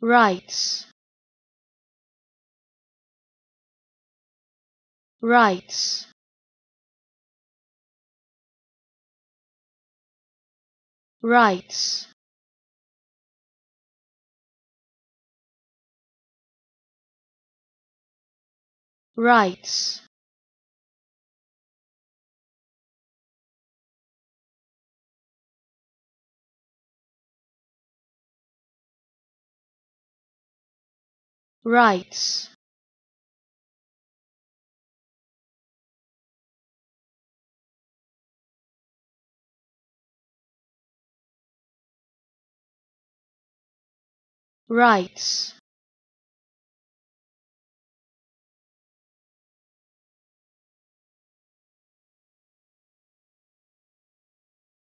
rights. Rights. Rights. Rights rights. Rights